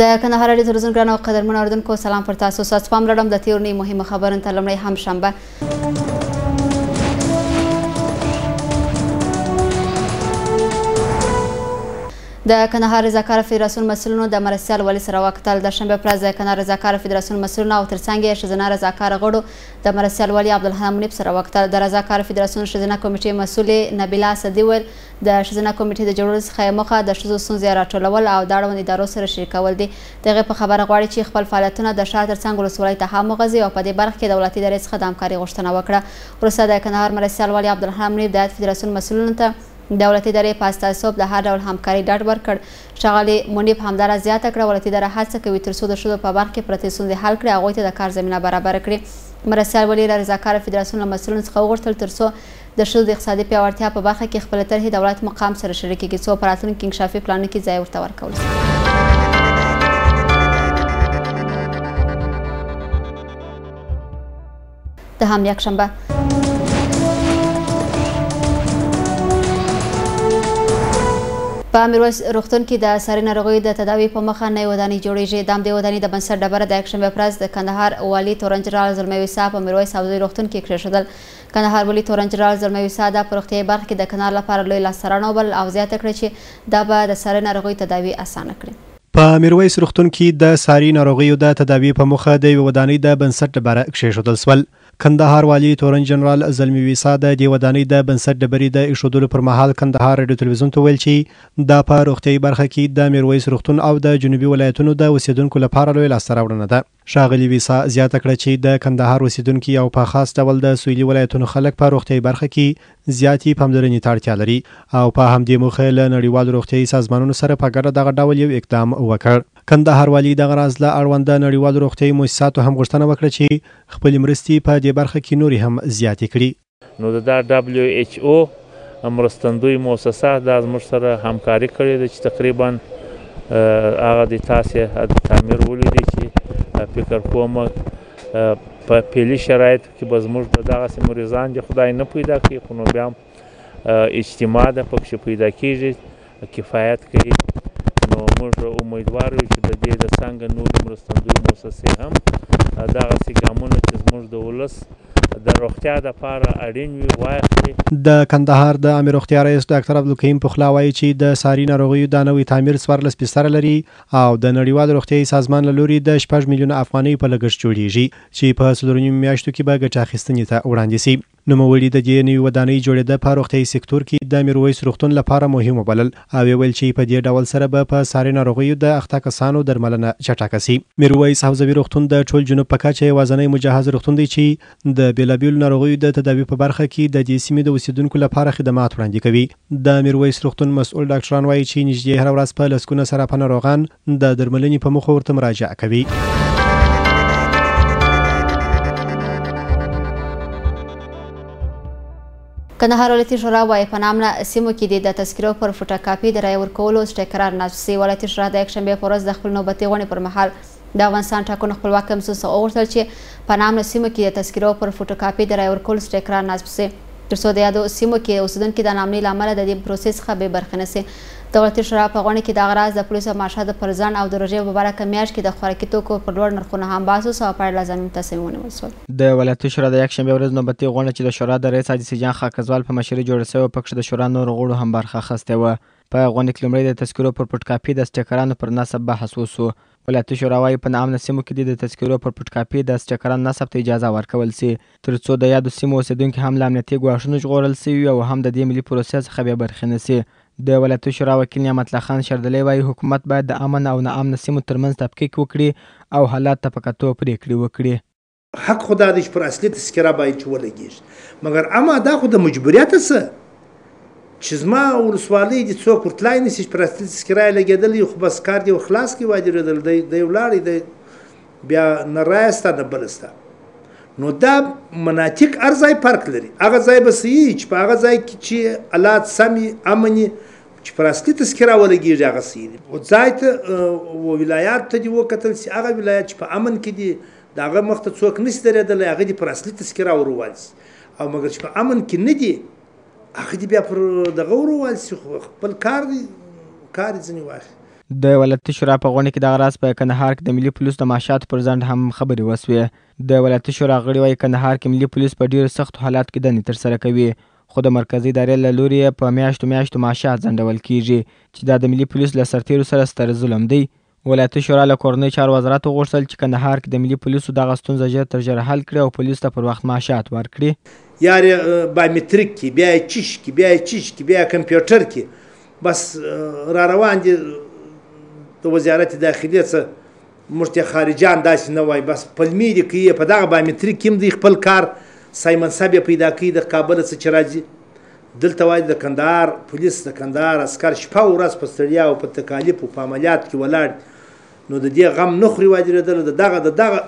د کندهار اړیز ورزن ګران او قدرمن اردوونکو سلام پر تاسو سات پام لړم د تیورنی مهمه خبرن ته لمړی هم شنبه د کندهار رضاکار فدراسیون مسولینو د مرستیال والي سره وکتل د شنبه پر ورځ د کندهار رضاکار فدراسیون مسولینو او ترڅنګ یې ښځینه رضاکار غړو د مرستیال والي عبدالحنان منیب سره وکتل د رضاکار فدراسیون ښځینه کمیټې مسولې نبیلا صدي ویل د ښځینه کمیټې د جوړولو څخه یې موخه د ښځو ستونزې راټولول او د اړوند ادارو سره شریکول دي. د هغې په خبره غواړي چې خپل فعالیتونه د ښار ترڅنګ ولسوالۍ ته هم وغځوي او په دې برخه کې د ولایتي ادارې څخه د همکاري غوښتنه وکړه. وروسته د کندهار مرستیال والي عبدالحنان منیب د یاد فدراسیون مسؤلینو ته د ولایتي ادارې په استازیتوب د هر ډول همکارۍ ډاډ ورکړ. ښاغلي منیب همداراز زیاته کړه، ولایتي اداره هڅه کوي ترڅو د ښځو په برخه کې پرتې ستونزې حل کړي او هغوی ته د کار زمینه برابره کړي. مرستیال والي له رضاکاره فدراسیون له مسؤلینو څخه وغوښتل ترڅو د ښځو د اقتصادي پیاوړتیا په برخه کې خپلې طرحې د ولایت مقام سره شریکې کړي، څو په راتلونکي انکشافي پلانونو کې ځای ورته ورکول شي. د هم یکشنبه په میرویس روغتون کې د ساري ناروغیو د تداوي په مخه نوې ودانۍ جوړېږي د همدې ودانۍ د بنسټ ډبره د یکشنبې په ورځ د کندهار والي تورن جنرال زلمی ویسا په میرویس سبزۍ روغتون کې کېښودل کندهار ولي تورنجرال زلموي ساده په روغتیايي برخه کې د کندهار لپاره لوی لاسته راڼه وبلل او زیاته کړې چې دا به د ساري ناروغیو تداوي اسانه کړي. په میرویس روغتون کې د ساري ناروغیو د تداوي په موخه د یوې ودانۍ د بنسټ ډبره کښېښودل سول. کندهار والي تورن جنرال زلمي ویسا د دې ودانۍ د بنسټ ډبري د ایښودلو پر مهال کندهار رادیو تلویزیون ته وویل چې دا په روغتیايي برخه کې د میرویس روغتون او د جنوبي ولایتونو د اوسېدونکو لپاره لویه لاسته راوړنه ده. ښاغلي ویسا زیاته کړه چې د کندهار اوسېدونکي او په خاص ډول د سویلي ولایتونو خلک په روغتیايي برخه کې زیاتې پاملرنې ته اړتیا لري او په همدې موخه له نړیوالو روغتیايي سازمانونو سره په ګډه دغه ډول یو اقدام وکړ. کندهار والي دغه راز له اړونده نړیوالو روغتیايي موسساتو هم غوښتنه وکړه چې خپلې مرستې په دې برخه کې نورې هم زیاتې کړي. نو د دا ډبلیو ایچ او مرستندوی موسسه دا زموږ سره همکاري کړې ده چې تقریبا هغه د تاسې د تعمیر ولیدي چې فکر کوم په پیلي شرایطو کې به زموږ د دغسې مریضان دي خدای نه پیدا کوي خو نو بیا هم اجتماع ده پکې پیدا کېږي کفایت کوي نو موږ امیدوار یو چې د دې د څنګه نورې مرستندوی موسسې هم دغسې ګامونه چې زموږ د ولس د روغتیا د پاره اړین وي واخلي د کندهار د عامې روغتیا رئیس ډاکټر عبدالکریم پخلا وایي چې د ساري ناروغیو دا نوی تعمیر څوارلس بستره لري او د نړیوال روغتیايي سازمان له لوري د شپږ میلیونه افغانیو په لګښت جوړیږي چې په څلور نیمو میاشتو کې به ګټه اخیستنې ته وړاندې شي نوموړي د دې نوي ودانۍ جوړېده په روغتیايي سکتور کې د میرویس روغتون لپاره مهم وبلل او ویې ویل چې په دې ډول سره به په ساري ناروغیو د اخته کسانو درملنه چټکه شي. میرویس حوزوي روغتون د ټول جنوب په کچه یوازنی مجهز روغتون دی چې د بېلابېلو ناروغیو د تداوي په برخه کې د دې سیمې د اوسېدونکو لپاره خدمات وړاندې کوي. د میرویس روغتون مسؤل ډاکټران وايي چې نږدې هره ورځ په لسګونه سراپه ناروغان د درملنې په موخه ورته مراجعه کوي. کندهار ولایتي شورا وایي په نامنا سیمو کې دې د تذکرو پر فوټه کاپي د رایې ورکولو سټیکران نصب سي ولایتي شورا د یکشنبې په ورځ د خپل نوبتي غونې پر مهال د افغانستان ټاکنو خپلواک کمسیون څخه وغوښتل چې په نامنا سیمو کې د تذکرو پر فوټو کاپي د رایې ورکولو سټیکران نصب سي تر څو د یادو سیمو کې اوسیدونکي د ناامنۍ له امله د دې پروسې څخه بې برخې نه سي. دولتي شورا په غونډه کې دغه راز د پولیسو معاشاتو پر ځنډ او د روژې مبارکه میاشت کې د خوراکي توکو پر لوړ نرخونو هم بحث وسو او په اړه لازم تصامیم ونیول سول. د ولایتي شورا د یکشنبې ورځ نوبتي غونډه چې د شورا د ریس حاجي سیجان خاکزوال په مشري جوړه سوې وه پکښې د شورا نورو غړو هم برخه اخستې وه. په غونډه کې لومړی د تذکرو پر پټ کاپي د سټیکرانو پر نصب بحث وسو ولایتي شورا وايي، په ناامنه سیمو کې دې د تذکرو پر پټ کاپي د سټیکرانو نصب ته اجازه ورکول شي، تر څو د یادو سیمو اوسېدونکي هم له امنیتي ګواښونو ژغورل شوي وي او هم د دې ملي پروسې څخه بې برخې نه شي. د ولایتي شورا وکیل نعمت الله خان شردلی وايي، حکومت باید د امنه او ناامنه سیمو ترمنځ تفکیک وکړي او حالات ته په کتو پرېکړې وکړي. حق خو دا دی چې پر اصلي تذکره باید چې ولګېږي مګر اما دا خو د مجبوریته څه چې زما ولسوالۍ دې څوک ورتلای نه شي چې پر اصلي تذکره یې لګېدلی خو بس کار دې خلاص کړي وایي درېدل دی دی ولاړی دی بیا نه رایه سته نه بله سته نو دا مناطق هر ځای فرق لري هغه ځای به صحیح چې په هغه ځای کې چې حالات سمې امنې چې پر اصلي تذکره ولګېږي هغه صحیح دي ځای ته ولایات ته دې وکتل چې هغه ولایت چې په امن کې دي د هغه مخ ته څوک نشي درېدلی هغه دې پر اصلي تذکره وروال شي او مګر چې په امن کې نه دي هغه دې بیا پر دغه وروال شي خو خپل کار دی کار یې ځینې واخلي د ولایتي شورا په غونډه کې دغه راز په کندهار کې د ملي پولیس د معاشاتو پر ځنډ هم خبرې وسوې. د ولایتي شورا غړي وایي کندهار کې ملي پولیس په ډیرو سختو حالات کې دندې ترسره کوي خو د مرکزي ادارې له لوري په میاشتو میاشتو معاشات ځنډول کیږي چې دا د ملي پولیس له سرتیرو سره ستر ظلم دی ولایتي شورا له کورنۍ چارو وزارت وغوښتل چې کندهار کې د ملي پولیسو دغه ستونزه ژر تر ژره حل کړي او پولیسو ته پر وخت معاشات ورکړي. یار بایومتریک کی بیا چیش کی بیا چیش کی بیا کمپیوټر کی بس را روان دی د وزارت داخلی څه موږ ته خارجان داسې نه وای بس پلمی دی کی په دغه بایومتریک کیم دی خپل کار سایمن صاحب پیدا کی د کابل څه چې راځي دلته وایي د کندهار پولیس د کندهار عسکر شپه او ورځ په ستړیا او په تکالیفو په عملیات کې ولاړ نو د دې غم نه خوري وادرېدل د دغه د دغه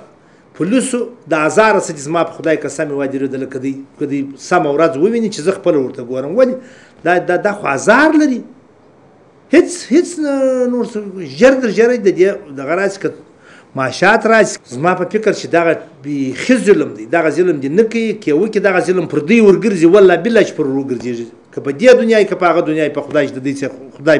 پولیسو د ازاره څه چې زما په خدای قسم یې وادرېدل که دی که دی سمه ورځ وویني چې زه خپله ورته ګورم ولې دا دا خو ازار لري هیڅ هیڅ نور څه ژر تر ژره د دې دغه راشي که معاشات راشي زما په فکر چې دغه بیخي ظلم دی دغه ظلم دې نه کوي که وکړي دغه ظلم پر دوی ورګرځي والله بالله چې پر ورګرځېږي که په دې دنیا کې په هغه دنیا په خدای چې د دوی څخه خدای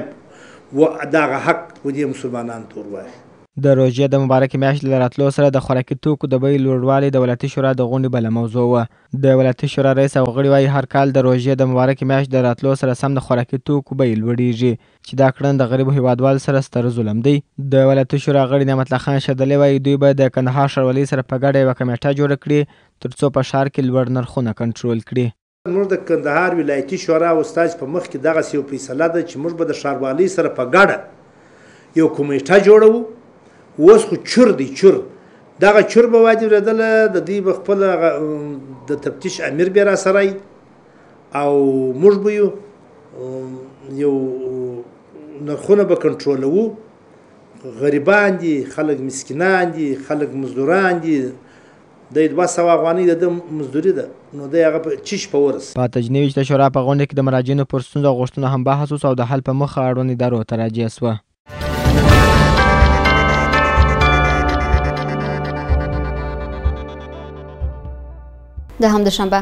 و دغه حق و دې مسلمانانو ته ورواخلي د روژې د مبارکې میاشتې له راتلو سره د خوراکي توکو د بیې لوړوالی د ولایتي شورا د غونډې بله موضوع وه د ولایتي شورا رئیس او غړي وايي، هر کال د روژې د مبارکې میاشت د راتلو سره سم د خوراکي توکو بیې لوړېږي، چې دا کړنه د غریبو هېوادوالو سره ستر ظلم دی. د ولایتي شورا غړی نعمت الله خان شېردلی وايي، دوی به د کندهار ښاروالۍ سره په ګډه یوه کمېټه جوړه کړي، تر څو په ښار کې لوړ نرخونه کنټرول کړي. زموږ د کندهار ولایتي شورا استازي په مخ کې دغسې یو فیصله ده، چې موږ به د ښاروالۍ سره په ګډه یو کمیټه جوړو اوس خو چور دی چور دغه چور به واجب ردل د دې په خپل د تفتیش امیر به را سره او موږ به یو یو نرخونه به کنټرولوو غریبان دي خلک مسکینان دي خلک مزدوران دي دی دوه سوه افغانۍ د ده مزدوري ده، نو دی هغه په چیش په ورس. په تجنویچ د شورا په غونډه کې د مراجعینو پر ستونزو او غوښتنو هم بحث وسو او د حل په موخه اړوند ادارو ته راجع سوه. د همد شنبه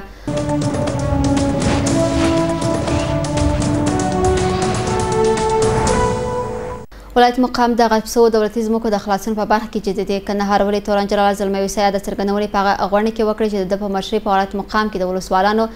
ولایت مقام د غصب سوو دولتي ځمکو د خلاصون په برخه کې جدي دی. کندهار ولي تورن جلال زلموي سیاح دا څرګندونې په هغه غونډه کې وکړې چې د ده په مشرۍ په ولایت مقام کې د ولسوالانو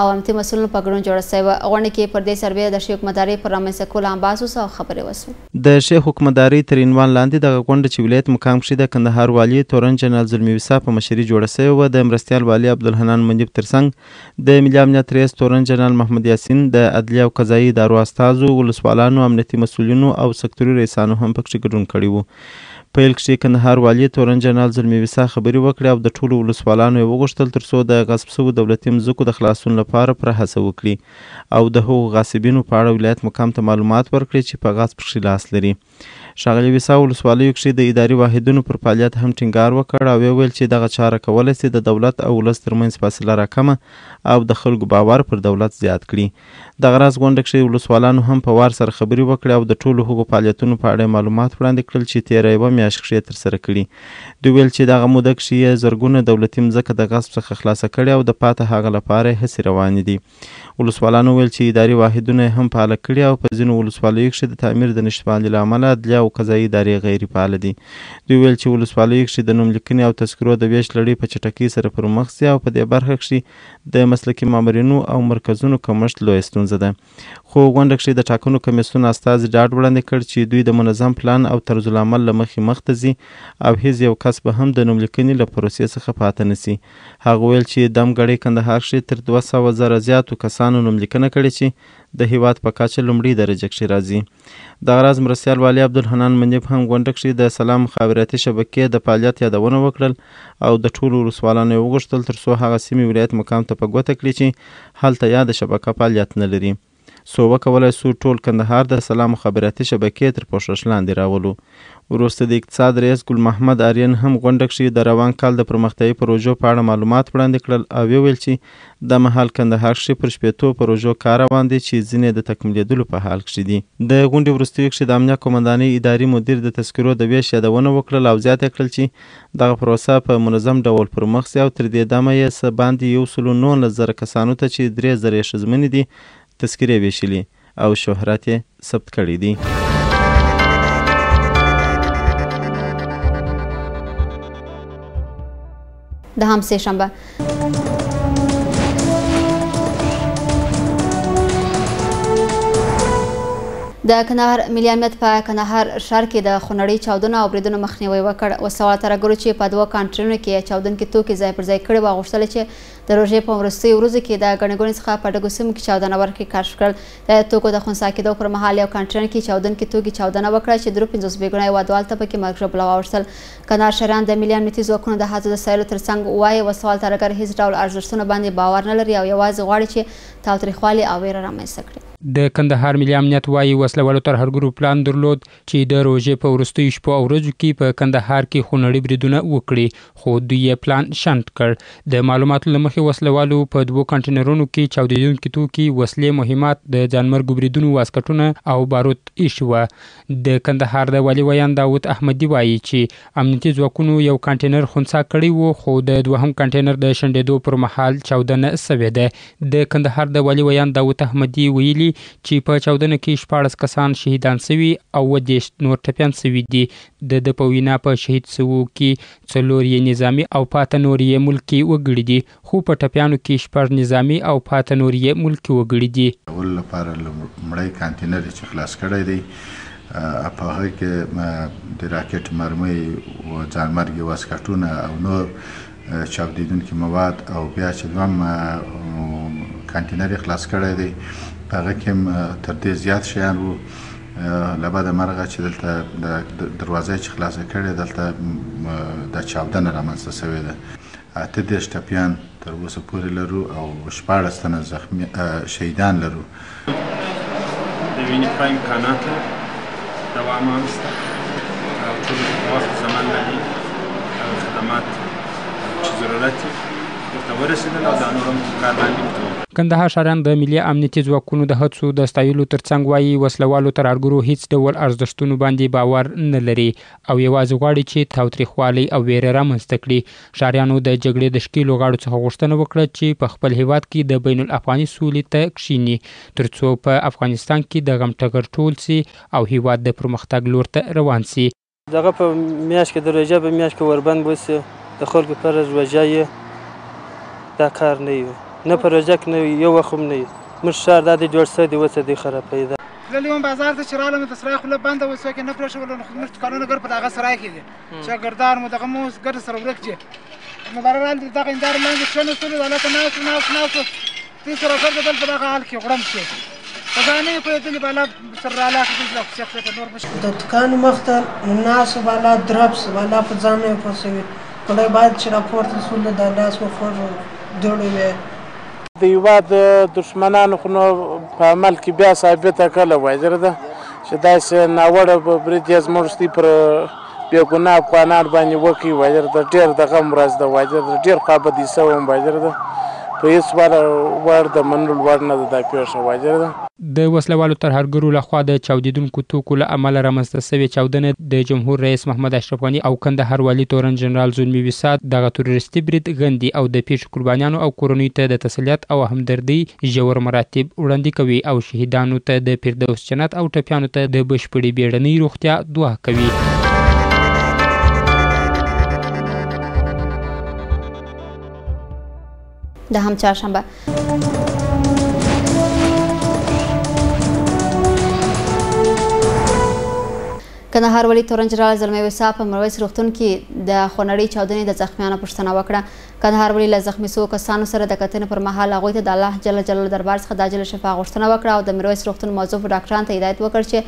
او امنیتي مسؤلینو په ګډون جوړه سوې وه. غونډه کې پر دې سربېره د ښې حکومتدارۍ پر رامنځته کولو هم بحث وسو او خبرې وسوې. د ښې حکومتدارۍ تر عنوان لاندې دغه غونډه چې ولایت مقام کښې د کندهار والي تورن جنرال زلموي صاحب په مشري جوړه سوې وه د مرستیال والي عبدالحنان منیب ترڅنګ د ملي امنیت رییس تورن جنرال محمد یاسین، د عدلي او قضایي ادارو استازو، ولسوالانو، امنیتي مسؤلینو او سکتوري رئیسانو هم پکښې ګډون کړی وو. پیل کښې کندهار والي تورن جنرال زلمي ویسا خبرې وکړې او د ټولو ولسوالانو یې وغوښتل تر څو د غصب شوو دولتي مځکو د خلاصون لپاره پوره هڅه وکړي او د هغو غاصبینو په اړه ولایت مقام ته معلومات ورکړې چې په غصب کښې لاس لري. ښاغلي ویسا ولسوالیو کښې د اداري واحدونو پر فعالیت هم ټینګار وکړ او وې ویل چې دغه چاره کولای شي د دولت او ولس ترمنځ فاصله راکمه او د خلکو باور پر دولت زیات کړي. دغه راز غونډه کښې ولسوالانو هم په وار سره خبرې وکړې او د ټولو هغو فعالیتونو په اړه یې معلومات وړاندې کړل چې تیره یوه میاشت کښې یې ترسره کړي. دوی ویل چې دغه موده کښې یې زرګونه دولتي مځکه د غصب څخه خلاصه کړې او د پاته هغه لپاره یې هڅې روانې دي. ولسوالانو ویل چې اداري واحدونه یې هم فعاله کړي او په ځینو ولسوالیو کښې د تعمیر د نشتوالي له امله عدلیه او قضایي ادارې غیري فعاله دي. دوی ویل چې ولسوالیو کښې د نوم لیکنې او تذکرو د ویش لړۍ په چټکۍ سره پر مخ ځي او په دې برخه کښې د مسلکي مامرینو او مرکزونو کمښت لویه ستونزه ده. خو غونډه کښې د ټاکنو کمیسیون استازي ډاډ وړاندې کړ چې دوی د منظم پلان او طرزالعمل له مخې مخته ځي او هیځ یو کس به هم د نوم لیکنې له پروسې څخه پاته نشي. هغه ویل چي دم ګړۍ کندهار کښي تر دوه سوه زره زیاتو کسانو نوم لیکنه کړې چي د هیواد په کچه لومړۍ درجه کښي راځي. دغه راز مرستیال والي عبدالحنان منیب هم غونډه کښي د سلام مخابراتي شبکې د فعالیت یادونه وکړل او د ټولو ولسوالانو یې وغوښتل تر څو هغه سیمي ولایت مقام ته په ګوته کړي چي هلته یاده شبکه فعالیت نه لري. څو وکولای شو ټول کندهار د سلا مخابراتي شبکې تر پوښښ لاندې راولو. وروسته د اقتصاد رییس ګل محمد آرین هم غونډه کښې د روان کال د پرمختیایي پروژو په اړه معلومات وړاندې کړل او وې ویل چې دا مهال کندهار کښې پر شپېتو پروژو کار روان دی چې ځینې د تکمیلیدلو په حال کښې دي. د غونډې وروستیو کښې د امنیه قومندانۍ اداري مدیر د تذکرو د ویش یادونه وکړل او زیاته یې کړل چې دغه پروسه په منظم ډول پر مخ ځي او تر دې دمه یې څه باندې یو سلو نولس زره کسانو ته چې درې زره یې ښځمنې دي تذکرې وېشلي او شهرت یې ثبت کړی دی. د هم سه شنبه د کنهار ملي امنیت په کنهار ښار کې د خونړۍ چاودنو او بریدونو مخنیوي وکړ وسوال ترګرو چې په دوه کانټرینونو کې چاودونکي توکي ځای پر ځای کړي وه غوښتل چې د روژې په وروستیو ورځو کې د ګڼې ګوڼې څخه په ډګو سیمو کې چاودنه ورکړي کشف کړل د توکو د خونسا کېدو پر مهال یو کانټرین کې چاودونکي توکي چاودنه وکړه چې درو پنځوس بېګناه هېوادوال ته پکې مرګ ژوبله واوښتل کندهار شهریان د ملي امنیتي ځواکونو د هڅو د ستایلو ترڅنګ وایې، وسلوال ترهګر هیڅ ډول ارزښتونو باندې باور نه لري او یوازې غواړي چې تاوتریخوالي او ویره رامنځته کړي. د کندهار ملي امنیت وایي، وسلوالو ترهرګرو پلان درلود چې د روژې په وروستیو شپو او ورځو کې په کندهار کې خونړي بریدونه وکړي، خو دوی یې پلان شنډ کړ. د معلوماتو له مخې، وسلوالو په دوو کانټینرونو کې چاودیدونکي توکي، وسلې، مهمات، د ځانمرګو بریدونو واسکټونه او باروت ایښي وه. د کندهار د والي ویاند داود احمدي وایي چې امنیتي ځواکونو یو کانټینر خونسا کړی وو خو د دوهم کانټینر د شنډېدو پر مهال چاودنه سوې ده. د کندهار د والي ویاند داود احمدي ویلي چې په چاودنه کې شپاړس کسان شهیدان سوي او اووه دېرش نور ټپیان سوي دي. د ده په وینا په شهید سوو کې څلور یې نظامي او پاته نور یې ملکي وګړي دي. خو په ټپیانو کې شپږ نظامي او پاته نور یې ملکي وګړي دي. کولو لپاره لومړی کانتینر یې چې خلاص کړی دی او په هغه کې د راکټ مرمۍ و ځانمرګي واسکټونه او نور چاودیدونکي مواد او بیا چې دوم کانتینر یې خلاص کړی دی په هغه کې هم تر دې زیات شیان وو له بده مرغه چې دلته د دروازه چې خلاصه کړې دلته دا چاودنه رامنځته شوې ده. اته دېرش ټپیان تر اوسه پورې لرو او شپاړس تنه زخمي شهیدان لرو. د وینې په امکاناتو دوام هم شته او ټول په وخت زمن لري او خدمات چې ضرورت یې ورته ورسېدل او دا نور هم په کار باندې ورته کندهار ښاریان د ملي امنیتي ځواکونو د هڅو د ستایلو ترڅنګ وايي، وسله والو ترهګرو هیڅ ډول ارزښتونو باندې باور نه لري او یوازې غواړي چې تاوتریخوالی او وېره رامنځته کړي. ښاریانو د جګړې د ښکیلو غاړو څخه غوښتنه وکړه چې په خپل هیواد کې د بین الافغاني سولې ته کښیني ترڅو په افغانستان کې د غم ټغر ټول سي او هیواد د پرمختګ لور ته روان سي. دغه په میاشت کې د روژه په میاشت کې اوربند وسي د خلکو پر روژه یې دا کار نه وي نه په روژه کې نه یو وخت هم نه وي زموږ ښار دا دی جوړ شوی دی اوس دی خرابوي دا. تللی وم بازار ته چې رالم د سرای خوله بنده وه څوک یې نه پرېښوول نو خو زموږ دوکانونه ګر په دغه سرای کې دي. چې ګردار مو دغه مو ګټه سره ورک چې مباران دې دغه اندار لاندې کښنه سره دا لکه ناس ناس ناس دې سره ګرځه دل په دغه حال کې غړم شي خدانه په دې بالا سره را لاخ دې لا څه څه نور مش د دکان مخته ناس بالا درپس بالا په ځان نه پوسوي کله باید چې راپور ته سول د لاس مو خور جوړې وي د یواد دشمنانو خو په عمل کې بیا ثابته کله وایره ده چې داسې ناوړه برید یې زموږ دوی پر بې ګناه افغانان باندې وکړي وایي د ډېر د غم ورځ ده وایي د ډېر خوابدی شوم وایي د په هیڅ وړ د منلو وړ نه ده دا پیښه وایي د د وسله والو ترهرګرو له خوا د چاودېدونکو توکو له امله رامنځته شوې چاودنه د جمهور رئیس محمد اشرف غني او کندهار والي تورن جنرال زلمي وسات دغه تروریستي برید غندي او د پېښې قربانیانو او کورنیو ته د تسلیت او همدردۍ ژور مراتب وړاندې کوي او شهیدانو ته د فردوس جنت او ټپیانو ته د بشپړې بیړنۍ روغتیا دعا کوي. د هم چهارشنبه کندهار ولي تورن جنرال زلمی وسا په مرویس روغتون کې د خونړۍ چاودنې د زخمیانو پوښتنه وکړه کندهار ولي له زخمي سوو کسانو سره د کتنې پر مهال هغوی ته د الله جل جلاله له دربار څخه د عاجله شفا غوښتنه وکړه او د میرویس روغتون موظفو ډاکټرانو ته هدایت وکړ چې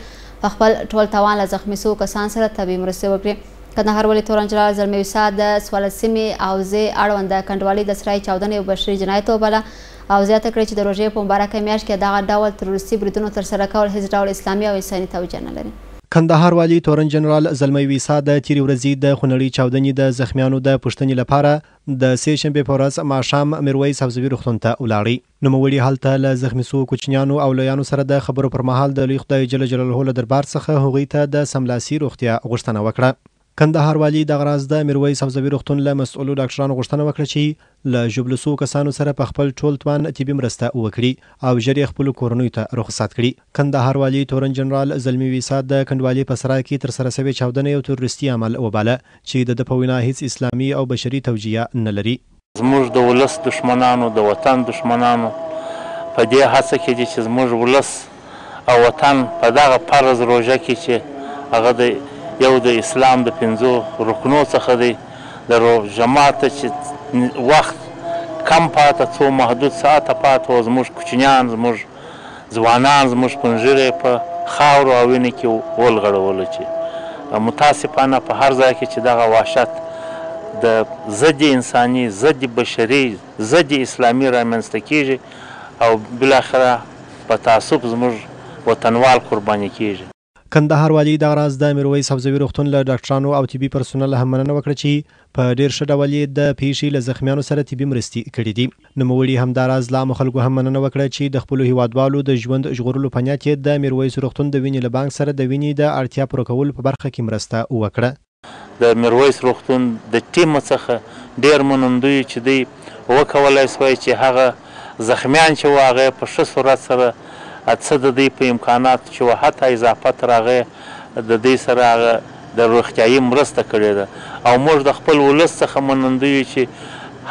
په خپل ټول توان له زخمي سوو کسانو سره طبي مرستې وکړي. کندهار ولي تورن جلال زلمي عیسی د څوارلس سیمې او زه اړوند د کنډوالي د سرای چاودنه یو بشري جنایت وبله او زیاته کړې چې د روژې په مبارکه میاشت کې دغه ډول تروریستي بریدونو ترسره کول هیڅ ډول اسلامي او انساني توجیه نه لري. کړي. کندهار والي تورن جنرال زلمی ویسا د تیري ورځي د خونړي چاودني د زخمیانو د پوښتني له پاره د سه شنبې په ورځ ماښام میرویس حفظوي روغتون ته ولاړی. نوموړي هلته له زخمي سوو کوچنیانو او لویانو سره د خبرو پر مهال د لوی خدای جل جلاله له دربار څخه هغوی ته د سملاسي روغتیا غوښتنه وکړه. کندهار والي دغه راز د میرویس حوزوي روغتون له مسؤلو ډاکټرانو غوښتنه وکړه چې له ژوبلو سوو کسانو سره په خپل ټول توان طبي مرسته وکړي او ژر یې خپلو کورنیو ته رخصت کړي. کندهار والي تورن جنرال زلمي ویسا د کنډوالې په سرای کې ترسره سوې چاودنه یو تروریستي عمل وباله چې د ده په وینا هیڅ اسلامي او بشري توجیه نه لري. زموږ د ولس دښمنانو، د وطن دښمنانو په دې هڅه کې دي چې زموږ ولس او وطن په دغه فرض روژه کې چې هغه د یو د اسلام د پنځو رکنو څخه دی د روژه ماته چې وخت کم پاته څو محدود ساعته پاته وو زموږ کوچنیان زموږ ځوانان زموږ سپنږیری په خاورو او وینه کې ولغړولو چې متاسفانه په هر ځای کې چې دغه وحشت د ضد انساني، ضد بشري، ضد اسلامي رامنځته کیږي او بالاخره په تاسف زموږ وطنوال قرباني کیږي. کندهار والي دغه راز د میرویس حوزوي روغتون له ډاکټرانو او طبي پرسونل هم مننه وکړه چې په ډېر ښه ډول یې د پېښې له زخمیانو سره طبي مرستې کړې دي. نوموړي همدا راز له عامو خلکو هم مننه وکړه چې د خپلو هېوادوالو د ژوند ژغورلو په نیت یې د میرویس روغتون د وینې له بانک سره د وینې د اړتیا پوره کولو په برخه کې مرسته وکړه. د میرویس روغتون د ټیم څخه ډیر منندوی یو چې دوی وکولای شوای چې هغه زخمیان چې وو هغه په ښه صورت سره څه د دوی په امکاناتو چې وه حتی اضافه تر هغه د دوی سره هغه د روغتیایی مرسته کړی ده او موږ د خپل ولس څخه منندوی یو چې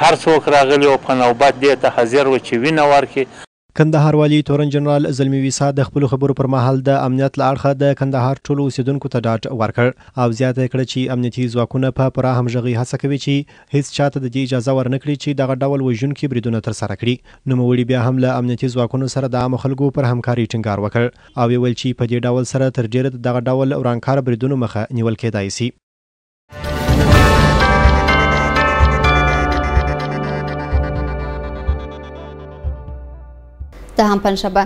هر څوک راغلی وو په نوبت دې ته حاضر وو چې وینه ورکړي. کندهار والي تورن جنرال زلمي ویسا د خپلو خبرو پر مهال د امنیت له اړخه د کندهار ټولو اوسېدونکو ته ډاډ ورکړ او زیاته یې کړه چې امنیتي ځواکونه په پوره همغږۍ هڅه کوي چې هیڅ چا ته د دې اجازه ورنکړي چې دغه ډول وژونکي بریدونه ترسره کړي. نوموړي بیا هم له امنیتي ځواکونو سره د عامو خلکو پر همکارۍ ټینګار وکړ او ویې ویل چې په دې ډول سره تر ډېره د دغه ډول ورانکاره بریدونو مخه نیول کېدای شي. ته هم پنځشنبه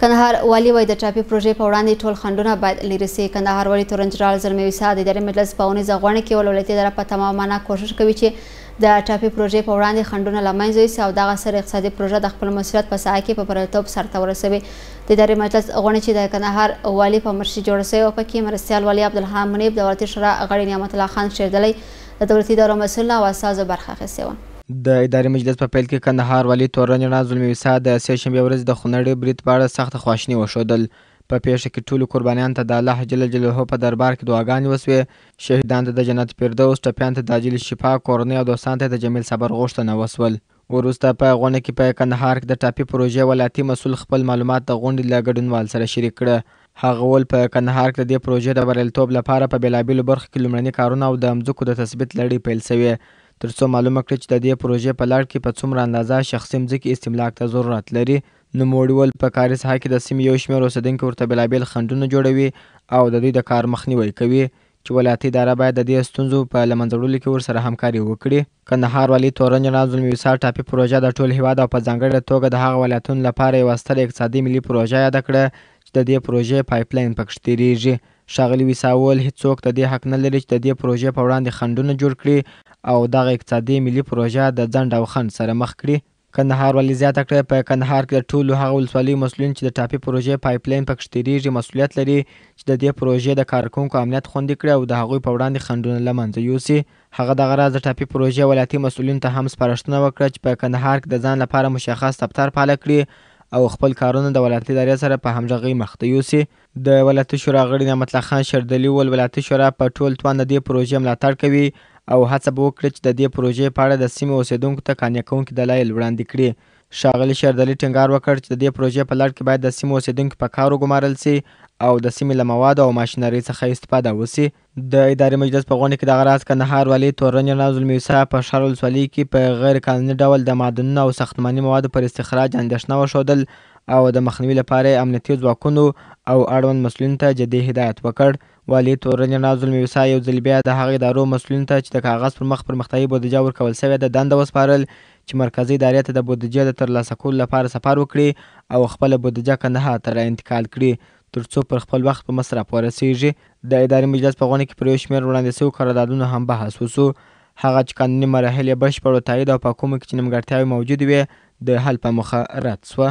کندهار والي وایي د ټاپي پروژې په وړاندې ټول خنډونه باید لرې سي کندهار والي تورن جنرال زلمی ویسا د اداري مجلس په اونیزه غونډه کې ول ولایتي اداره په تمامه معنا کوشش کوي چې د ټاپي پروژې په وړاندې خنډونه له منځه یوسي او دغه ستره اقتصادي پروژه د خپل مسولیت په ساحه کې په بریالیتوب سرته ورسوي. د اداري مجلس غونډه چې د کندهار والي په مشري جوړه شوې وه، پکې مرستیال والي عبدالحنان منیب، دولتي شورا غړي نعمت الله خان شېردلی، د دولتي ادارو مسؤلین او استازو برخه اخیستې وه. د اداري مجلس په پیل کې کندهار والي تورن رڼا زلمي ویسا د سې شنبې ورځې د خونړي برید په اړه سخته خواشیني وښودل. په پېښه کې ټولو قربانیانو ته د الله جل جلاله په دربار کې دعاګانې وشوې. شهیدان ته د جنت فردوس، ټپیان ته د عاجلې شفا، کورنۍ او دوستان ته یې د جمیل صبر غوښتنه وسول. وروسته په غونډه کې په کندهار کې د ټاپي پروژې ولایتي مسول خپل معلومات د غونډې له ګډونوال سره شریک کړه. هغه وویل، په کندهار کې د دې پروژې د بریالیتوب لپاره په بېلابېلو برخو کې لومړني کارونه او د مځکو د تثبیت لړۍ پیل سوې، ترڅو معلومه کړي چې د دې پروژې په لړ کې په څومره اندازه شخصي مځکې استملاک ته ضرورت لري، نوموړي وویل، په کاري ساحه کې د سیمې یو شمېر اوسېدونکي ورته بېلابېل خنډونه جوړوي او د دوی د کار مخنیوی کوي، چې ولایتي اداره باید د دې ستونزو په له منځه وړلو کې ورسره همکاري وکړي. کندهار والي تورن جنرال زلمي وصال ټاپي پروژه د ټول هېواد او په ځانګړې توګه د هغه ولایتونو لپاره یوه ستره اقتصادي ملي پروژه یاده کړه، چې د دې پروژې پایپ لاین پکښې تېرېږي. ښاغلي وصال وویل، هېڅوک د دې حق نه لري، چې د دې پروژې په وړاندې خنډونه جوړ کړي او دغه اقتصادي ملي پروژه د ځنډ او خنډ سره مخ کړي. کندهار والي زیاته کړه، په کندهار کې د ټولو هغه ولسوالیو مسؤلین چې د ټاپي پروژې پایپ لین پکښې تېرېږي مسؤلیت لري چې د دې پروژې د کارکونکو امنیت خوندي کړي او د هغوی په وړاندې خنډونه له منځه یوسي. هغه دغه راز د ټاپي پروژې ولایتي مسؤلینو ته هم سپارښتنه وکړه چې په کندهار کې د ځان لپاره مشخص دفتر فعال کړي او خپل کارونه د ولایتي ادارې سره په همغږۍ مخته یوسي. د ولایتي شورا غړي نعمت الله خان شردلي وویل، ولایتي شورا په ټول توان د دې پروژې ملاتړ کوي او هڅه به وکړي چې د دې پروژې په اړه د سیمې اوسېدونکو ته قانع کوونکي دلایل وړاندې کړي. ښاغلي شردلي ټینګار وکړ چې د دې پروژې په لړ کې باید د سیمې اوسېدونکي په کار وګمارل شي او د سیمې له موادو او ماشینرۍ څخه استفاده وشي. د اداري مجلس په غونډه کې دغه راز کندهار والي تورن جنرال زلمی صاحب په ښار ولسوالۍ کې په غیر قانوني ډول د معدنونو او ساختماني موادو پر استخراج اندېښنه وښودل او د مخنیوي لپاره یې امنیتي ځواکونو او اړوند مسؤلینو ته جدي هدایت وکړ. والي تورن جنرال زلمی ویسا یو ځل بیا د هغه ادارو مسؤلینو ته چې د کاغذ پر مخ پرمختیايي بودجه ورکول شوې ده دنده وسپارل چې مرکزي ادارې ته د بودجې د ترلاسه کولو لپاره سفر وکړي او خپله بودجه کندهار ته را انتقال کړي تر څو پر خپل وخت په مصرف ورسېږي. د اداري مجلس په غونډه کې پر یو شمېر وړاندې شویو قراردادونو هم بحث وشو. هغه چې قانوني مراحل یې بشپړ و، تایید او په کومو کې چې نیمګړتیاوې موجودې وې، د حل په موخه رد شوه.